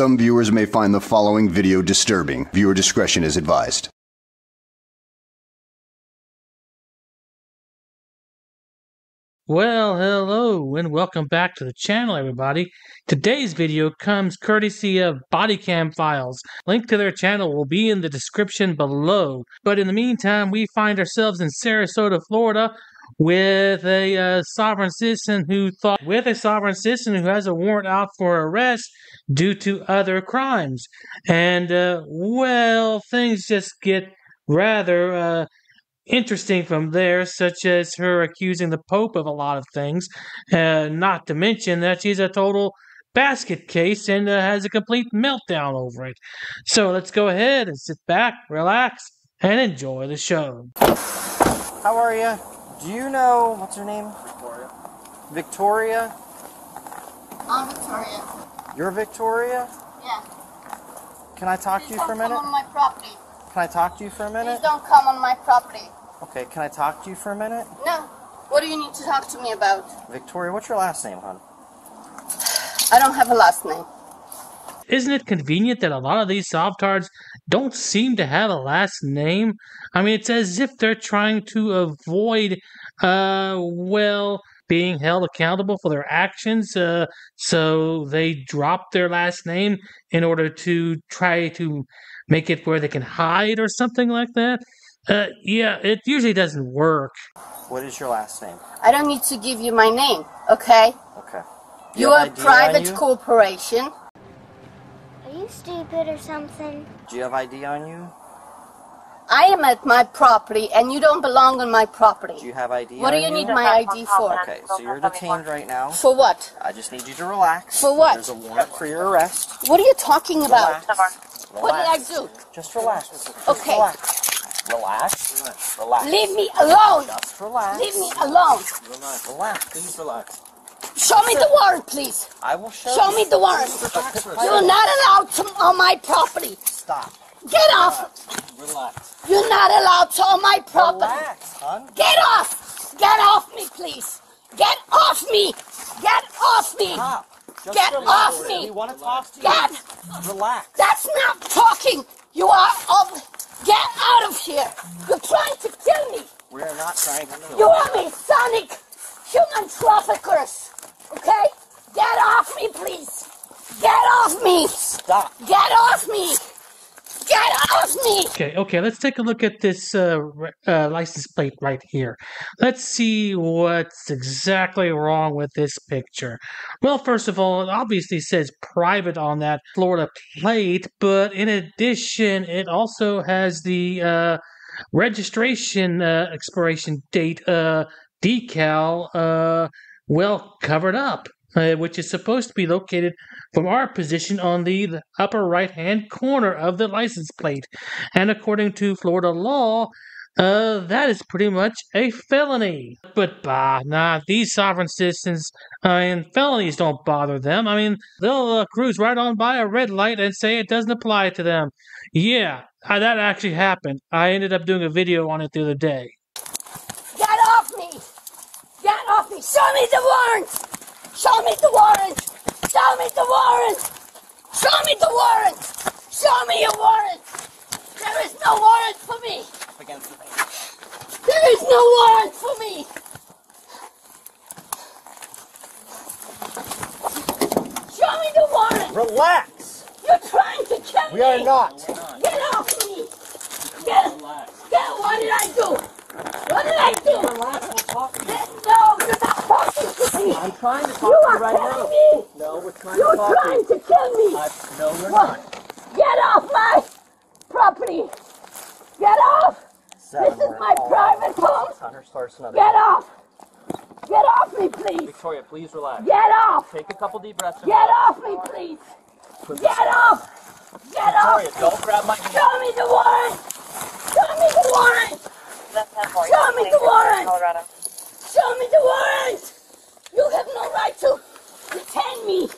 Some viewers may find the following video disturbing. Viewer discretion is advised. Well, hello and welcome back to the channel, everybody. Today's video comes courtesy of Bodycam Files. Link to their channel will be in the description below. But in the meantime, we find ourselves in Sarasota, Florida, with a uh, sovereign citizen who thought with a sovereign citizen who has a warrant out for arrest due to other crimes, and uh, well, things just get rather. Uh, interesting from there, such as her accusing the Pope of a lot of things, uh, not to mention that she's a total basket case and uh, has a complete meltdown over it. So let's go ahead and sit back, relax, and enjoy the show. How are you? Do you know what's her name? Victoria. Victoria? I'm Victoria. You're Victoria? Yeah. Can I talk to Please you don't for a come minute? on my property. Can I talk to you for a minute? Please don't come on my property. Okay, can I talk to you for a minute? No. What do you need to talk to me about? Victoria, what's your last name, hon? I don't have a last name. Isn't it convenient that a lot of these Sovtards don't seem to have a last name? I mean, it's as if they're trying to avoid, uh, well, being held accountable for their actions. Uh, so they drop their last name in order to try to make it where they can hide or something like that. Uh, yeah, it usually doesn't work. What is your last name? I don't need to give you my name, okay? Okay. Do you are a private you? corporation. Are you stupid or something? Do you have ID on you? I am at my property and you don't belong on my property. Do you have ID What do on you need my ID for? Okay, so you're detained right now. For what? I just need you to relax. For what? There's a warrant for your arrest. What are you talking about? Relax. What did I Relax. do? Just relax. Just Okay. Relax. Relax. Relax. Leave me alone! Just relax. Leave me alone! Relax. Relax. Please relax. Show me the warrant, please! I will show Show you. me the warrant! You're not allowed to on my property! Stop. Get off! Relax. You're not allowed to on my property! Relax, hon. Get off! Get off me, please! Get off me! Get off me! Stop. Just Get relax. off me. We want to talk to you. Get! Relax. That's not talking! You are of. Get out of here! You're trying to kill me! We are not trying to kill You are Masonic human traffickers! Okay? Get off me, please! Get off me! Stop. Get off me! Get off me! Okay, okay, let's take a look at this uh, uh, license plate right here. Let's see what's exactly wrong with this picture. Well, first of all, it obviously says private on that Florida plate, but in addition, it also has the uh, registration uh, expiration date uh, decal uh, well covered up. Uh, which is supposed to be located from our position on the, upper right hand corner of the license plate. And according to Florida law, uh, that is pretty much a felony. But bah, nah, these sovereign citizens uh, and felonies don't bother them. I mean, they'll uh, cruise right on by a red light and say it doesn't apply to them. Yeah, uh, that actually happened. I ended up doing a video on it the other day. Get off me! Get off me! Show me the warrant! Show me the warrant! Show me the warrant! Show me the warrant! Show me a warrant! There is no warrant for me! Against the face. There is no warrant for me! Show me the warrant! Relax. You're trying to kill We me! We are not. Get off me! Get, get, what did I do? What did I do? Relax. We'll talk to you. No, you're not talking to me! I'm trying to talk You to you right now. me! No, we're trying You're to talk to trying you. to kill me! Uh, no, we're What? not. Get off my property! Get off! Seven, This is my private home! Hunter starts another. Get off! Get off me, please! Victoria, please relax. Get off! Take a couple deep breaths. Get off me, please! Get off! Get Victoria, off! don't grab my hand. Show me the warrant! Show me the warrant! Show me the warrant! Show me the warrant! You have no right to detain me!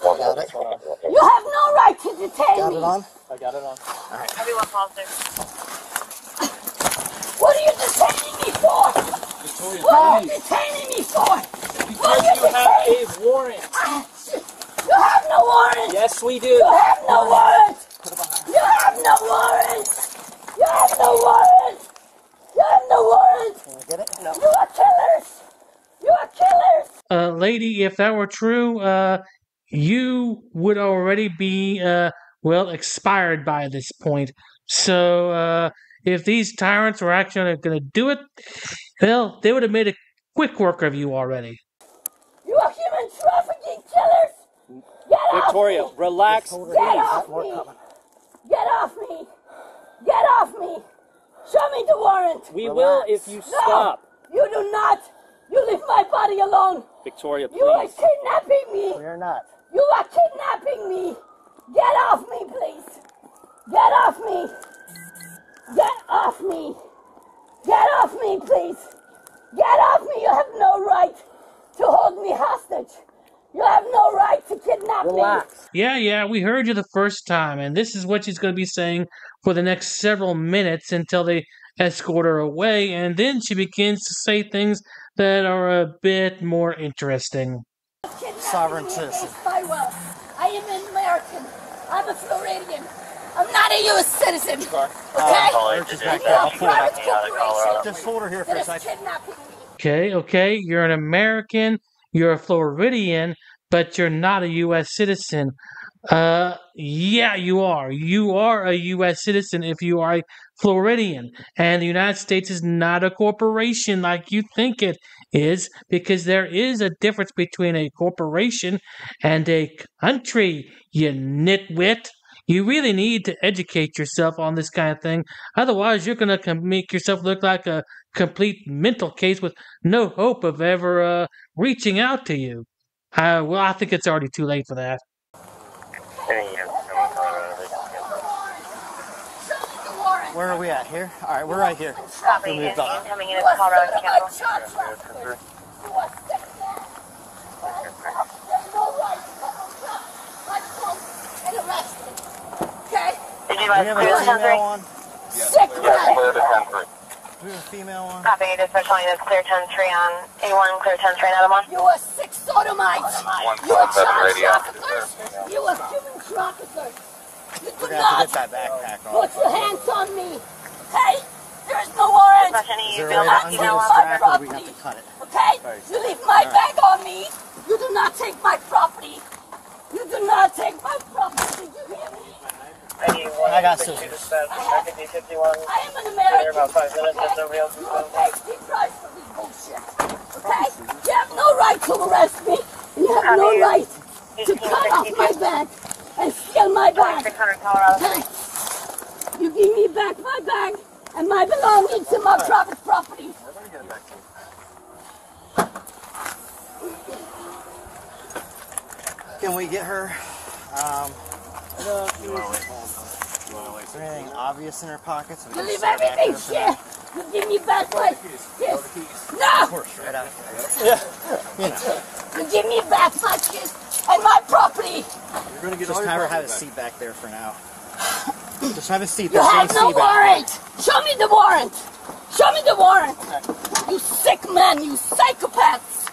Got it. You have no right to detain Got me! Got it on? I got it on. Alright. Everyone pause What are you detaining me for? What are you detaining me for? What are you You have detaining? a warrant. You have no warrant. Yes, we do. You have no warrant. You have no warrant. You have no warrant. You have no warrant. Get it? No. You are killers. You are killers. Uh, lady, if that were true, uh, you would already be, uh, well, expired by this point. So, uh, if these tyrants were actually going to do it, well, they would have made a quick work of you already. You are human trafficking killers. Get off Victoria, me. relax. Get off me. Get off me. Get off me. Show me the warrant. We will if you No, stop. you do not. You leave my body alone. Victoria, You are kidnapping me. We're not. You are kidnapping me. Get off me, please. Get off me. Get off me. Get off me, please. Get off me. You have no right to hold me hostage. You have no right to kidnap me. Relax. Yeah, yeah, we heard you the first time, and this is what she's going to be saying for the next several minutes until they escort her away, and then she begins to say things that are a bit more interesting. Sovereign citizen. against my will. I am an American. I'm a Floridian. I'm not a U.S. citizen. Okay? Just And back you're there. a I'll pull it private out. corporation Just hold her here for that a is second. kidnapping me. Okay, okay, you're an American, you're a Floridian, but you're not a U.S. citizen. Uh, yeah, you are. You are a U.S. citizen if you are a Floridian. And the United States is not a corporation like you think it is, because there is a difference between a corporation and a country, you nitwit. You really need to educate yourself on this kind of thing. Otherwise, you're going to make yourself look like a complete mental case with no hope of ever uh, reaching out to you. Uh, well, I think it's already too late for that me the warrant. Where are we at? Here? All right, we're right here. Copy. We moved on. Incoming You in are Colorado certified County. You are sick men. Have no right to come on top my phone and arrest me. Okay? Did you Do we have a clear female on? Sick men. Do we have a female on? Copy. Dispatch calling that's clear 10 3 on A1, clear 10 3 another one. You are sick sodomites. You are child traffickers. You are human traffickers. You do We're gonna have to get that backpack put your hands on me. Hey, There is no warrant. Dispatch any Is there a bill way to undo this on? or we have to cut it? Okay? Right. You leave my bag on me. You do not take my property. You do not take my property. Did you hear me? I got scissors. I have, I am an American. about five minutes, okay? there's no real You will pay the price for this bullshit. Okay? You have no right to arrest me. You have no right to cut off my bag and my bag. 600 Colorado. Okay? You give me back my bag and my belongings and my private property. Can we get her? Um, is there anything obvious in her pockets? We You can leave sit back everything there here. You give me back my kiss. No! for- Right out there. You know, You give me back my kiss and my property. You're gonna get Just have her have a seat back there for now. Just have a seat You there. have no seat back. warrant. Show me the warrant. Show me the warrant. You sick man, you psychopaths.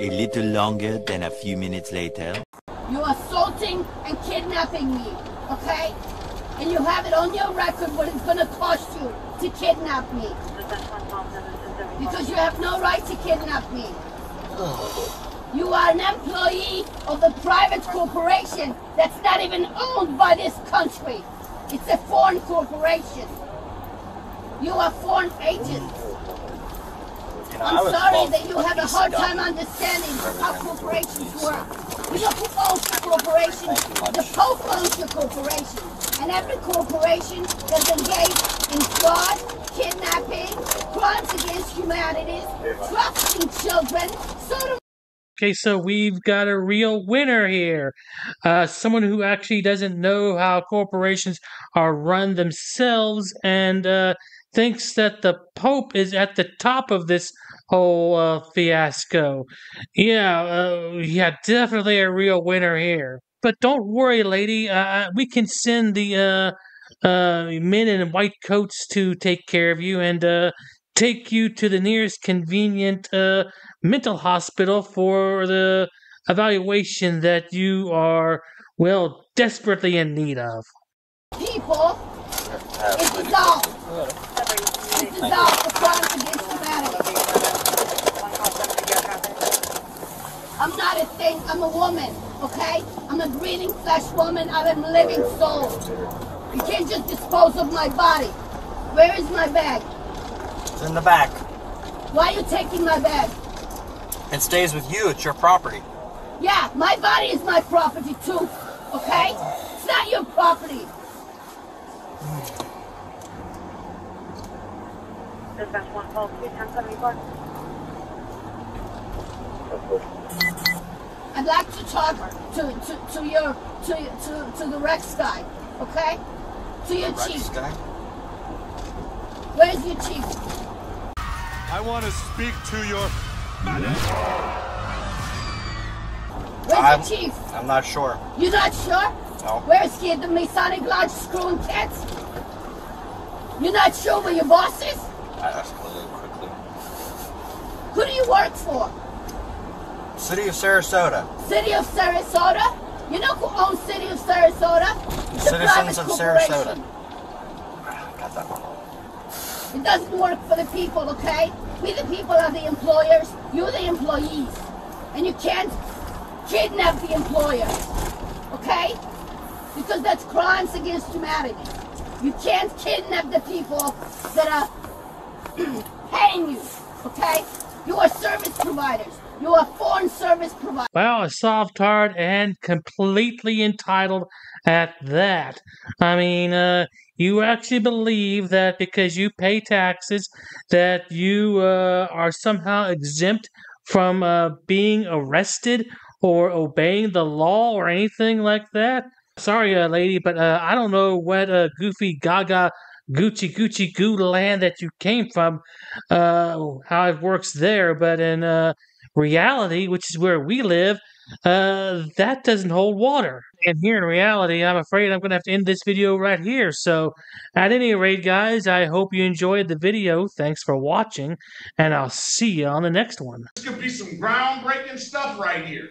A little longer than a few minutes later. You are assaulting and kidnapping me, okay? And you have it on your record what it's gonna cost you to kidnap me. Because you have no right to kidnap me. You are an employee of a private corporation that's not even owned by this country. It's a foreign corporation. You are foreign agents. I'm sorry that you have a hard time understanding how corporations work. You know who owns the corporation? The Pope owns the corporation. And every corporation that's engaged in fraud, kidnapping, crimes against humanity, trafficking children, sort Okay, so we've got a real winner here. Uh, someone who actually doesn't know how corporations are run themselves and uh, thinks that the Pope is at the top of this whole uh, fiasco. Yeah, uh, yeah, definitely a real winner here. But don't worry, lady. Uh, we can send the uh, uh, men in white coats to take care of you and uh, take you to the nearest convenient uh, mental hospital for the evaluation that you are, well, desperately in need of. People, it's dissolved. It's dissolved for crimes against humanity. I'm not a thing, I'm a woman, okay? I'm a breathing flesh woman, I'm a living soul. You can't just dispose of my body. Where is my bag? In the back. Why are you taking my bag? It stays with you. It's your property. Yeah, my body is my property too, okay? It's not your property. Dispatch 112, 1074. I'd like to talk to, to, to your to, to, to the Rex guy, okay? To your chief. guy. Where's your chief? I want to speak to your. Where's I'm- your chief? I'm not sure. You're not sure? No. Where's he at the Masonic Lodge screwing cats? You're not sure where your boss is? I asked escalated quickly. Who do you work for? City of Sarasota. City of Sarasota? You know who owns City of Sarasota? It's a Citizens of corporation. Ah, Sarasota. Got that one. It doesn't work for the people, okay? We the people are the employers, you the employees. And you can't kidnap the employer, okay? Because that's crimes against humanity. You can't kidnap the people that are paying you, okay? You are service providers. You are foreign service providers. Well, a Sovtard and completely entitled at that. I mean, uh, you actually believe that because you pay taxes, that you uh, are somehow exempt from uh, being arrested or obeying the law or anything like that? Sorry, uh, lady, but uh, I don't know what uh, goofy gaga Gucci Gucci goo land that you came from, uh, how it works there, but in uh, reality, which is where we live, uh, that doesn't hold water. And here in reality, I'm afraid I'm going to have to end this video right here. So, at any rate, guys, I hope you enjoyed the video. Thanks for watching, and I'll see you on the next one. This could be some groundbreaking stuff right here.